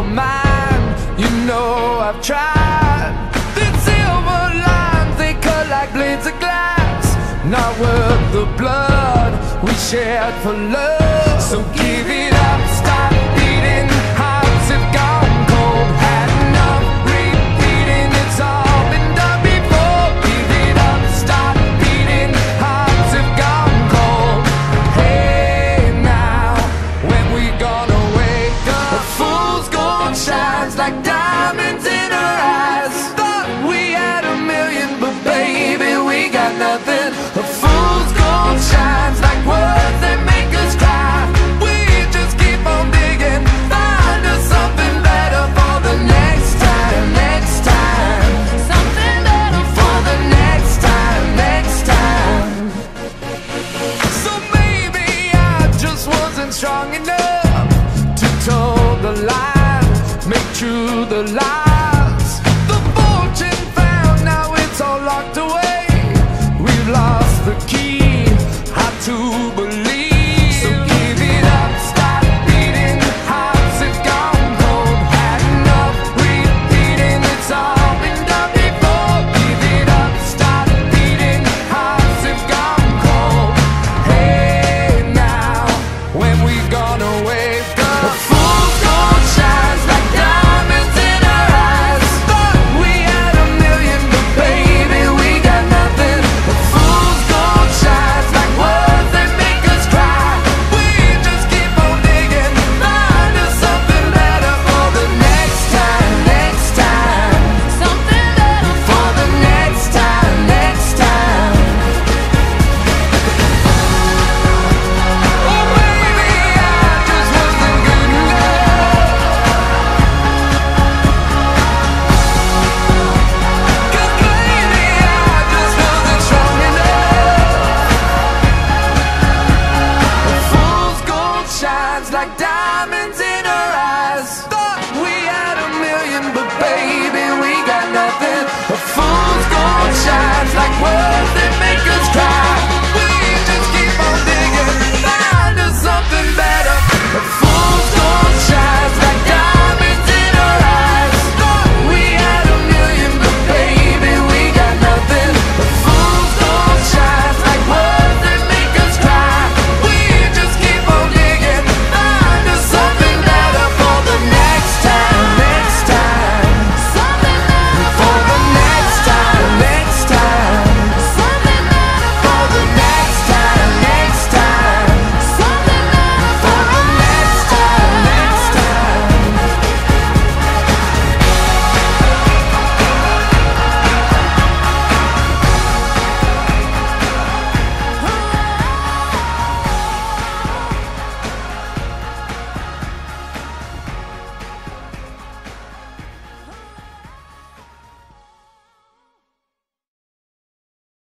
your mind. You know I've tried. Thin silver lines, they cut like blades of glass. Not worth the blood we shared for love. So give it been strong enough to toe the line, make true the lie.